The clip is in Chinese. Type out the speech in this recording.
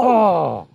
哦。